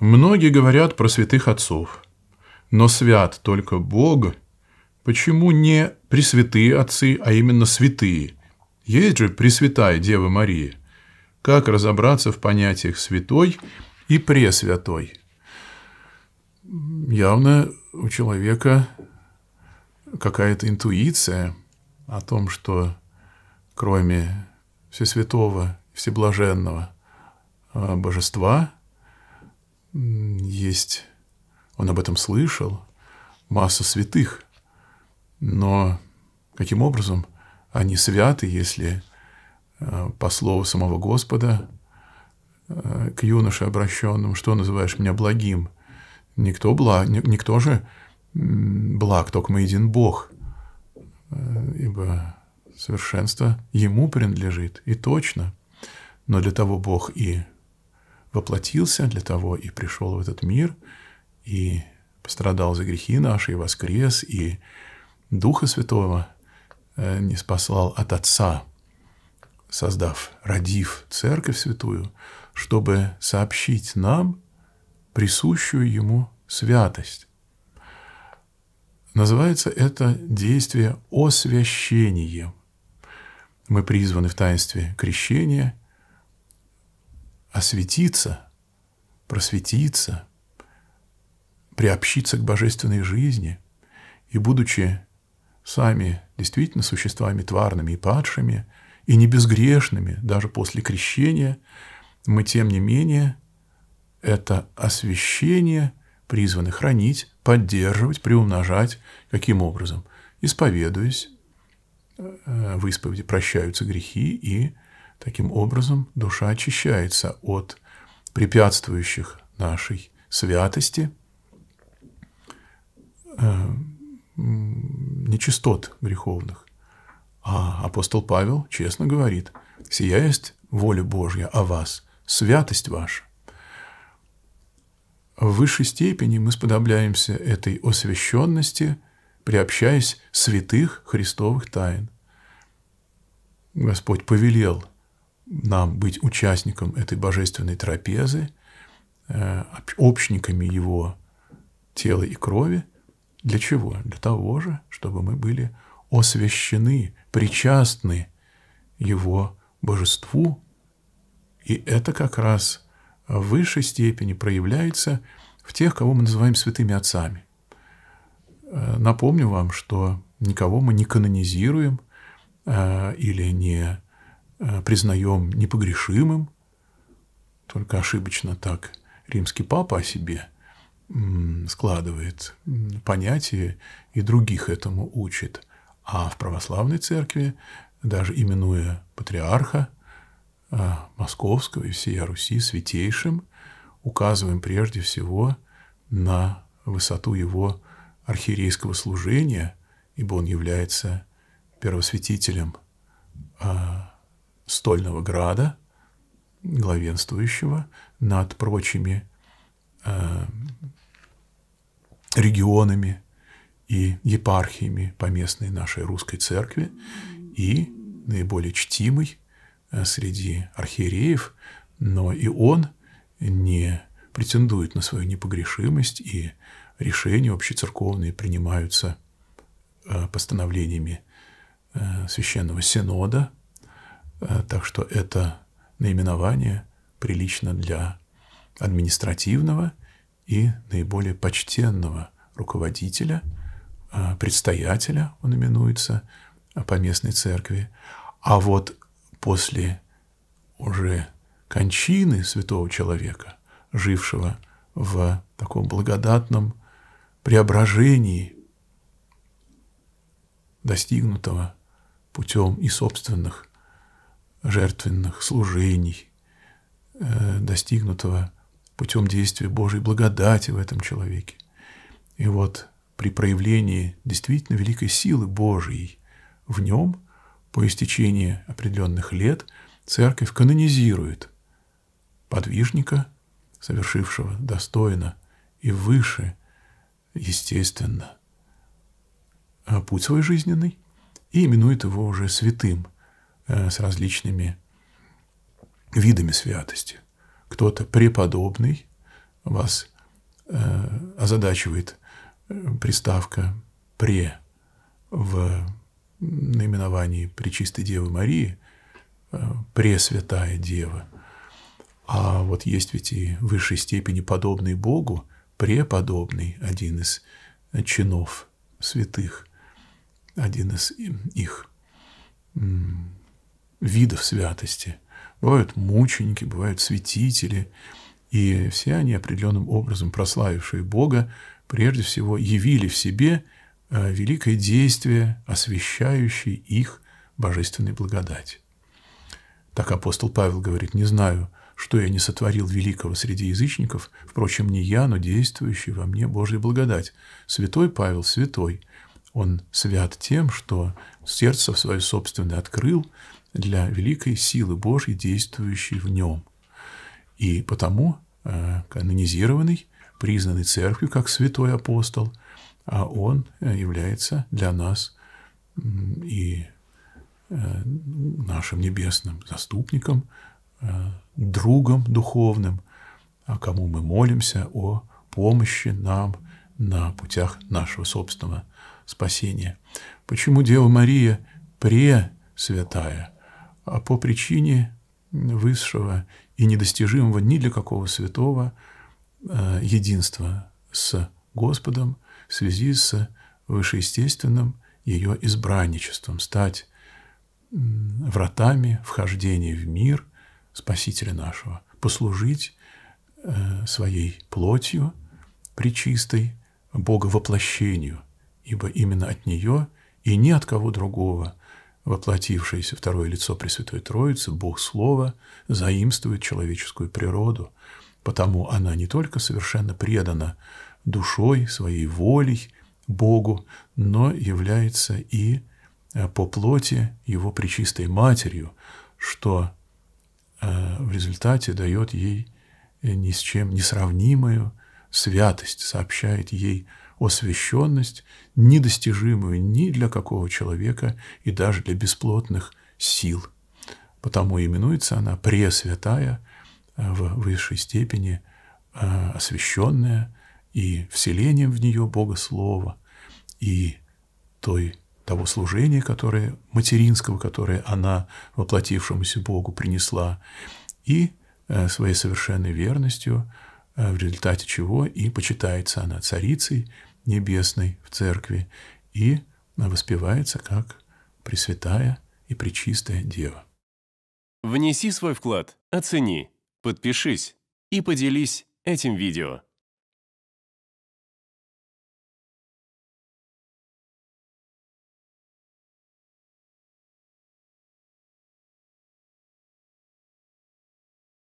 Многие говорят про святых отцов, но свят только Бог. Почему не пресвятые отцы, а именно святые? Есть же Пресвятая Дева Мария. Как разобраться в понятиях святой и пресвятой? Явно у человека какая-то интуиция о том, что кроме Всесвятого, Всеблаженного а, Божества – есть, он об этом слышал, масса святых, но каким образом? Они святы, если э, по слову самого Господа э, к юноше обращенному, что называешь меня благим? Никто благ, никто же благ, только мы един Бог, э, ибо совершенство Ему принадлежит, и точно. Но для того Бог и воплотился, для того и пришел в этот мир, и пострадал за грехи наши, и воскрес, и Духа Святого э, не спасал от Отца, создав, родив Церковь Святую, чтобы сообщить нам присущую Ему святость. Называется это действие освящением. Мы призваны в таинстве крещения осветиться, просветиться, приобщиться к божественной жизни и, будучи сами действительно существами тварными и падшими, и не безгрешными даже после крещения, мы, тем не менее, это освящение призваны хранить, поддерживать, приумножать. Каким образом? Исповедуясь, э, в исповеди прощаются грехи и Таким образом, душа очищается от препятствующих нашей святости, э, нечистот греховных. А апостол Павел честно говорит, «Сия есть воля Божья о вас, святость ваша». В высшей степени мы сподобляемся этой освященности, приобщаясь святых христовых тайн. Господь повелел нам быть участником этой божественной трапезы, э, общниками его тела и крови. Для чего? Для того же, чтобы мы были освящены, причастны его божеству. И это как раз в высшей степени проявляется в тех, кого мы называем святыми отцами. Э, напомню вам, что никого мы не канонизируем э, или не признаем непогрешимым, только ошибочно так римский папа о себе складывает понятие и других этому учит. А в православной церкви, даже именуя патриарха э, Московского и всей Руси святейшим, указываем прежде всего на высоту его архиерейского служения, ибо он является первосвятителем э, стольного града, главенствующего над прочими э, регионами и епархиями поместной нашей русской церкви. И наиболее чтимый э, среди архиереев, но и он не претендует на свою непогрешимость, и решения общецерковные принимаются э, постановлениями э, Священного Синода, так что это наименование прилично для административного и наиболее почтенного руководителя, э, предстоятеля, он именуется э, по местной церкви. А вот после уже кончины святого человека, жившего в таком благодатном преображении, достигнутого путем и собственных жертвенных служений, э, достигнутого путем действия Божьей благодати в этом человеке. И вот при проявлении действительно великой силы Божьей в нем, по истечении определенных лет, церковь канонизирует подвижника, совершившего достойно и выше, естественно, путь свой жизненный, и именует его уже святым – Э, с различными видами святости. Кто-то преподобный, вас э, озадачивает э, приставка «пре» в наименовании Пречистой Девы Марии, э, «пресвятая Дева», а вот есть ведь и в высшей степени подобный Богу, преподобный, один из чинов святых, один из их видов святости. Бывают мученики, бывают святители, и все они определенным образом, прославившие Бога, прежде всего явили в себе э, великое действие, освящающее их божественной благодать. Так апостол Павел говорит, не знаю, что я не сотворил великого среди язычников, впрочем, не я, но действующий во мне Божья благодать. Святой Павел святой, он свят тем, что сердце свое собственное открыл для великой силы Божьей, действующей в нем. И потому э, канонизированный, признанный церковью как святой апостол, а он э, является для нас и э, нашим небесным заступником, другом духовным, а кому мы молимся о помощи нам на путях нашего собственного спасения. Почему Дева Мария пресвятая? А по причине высшего и недостижимого ни для какого святого э, единства с Господом в связи с вышеестественным ее избранничеством, стать вратами вхождения в мир Спасителя нашего, послужить э, своей плотью причистой Боговоплощению, ибо именно от нее и ни от кого другого воплотившееся второе лицо Пресвятой Троицы, Бог Слова, заимствует человеческую природу, потому она не только совершенно предана душой, своей волей Богу, но является и э, по плоти Его Пречистой Матерью, что э, в результате дает ей э, ни с чем несравнимую святость, сообщает ей освященность, недостижимую ни для какого человека и даже для бесплотных сил. Потому именуется она Пресвятая э, в высшей степени э, освященная и вселением в нее Бога Слова, и той, того служения, которое, материнского, которое она воплотившемуся Богу принесла, и э, своей совершенной верностью, в результате чего и почитается она царицей небесной в церкви и воспевается как Пресвятая и Пречистая Дева. Внеси свой вклад, оцени, подпишись и поделись этим видео.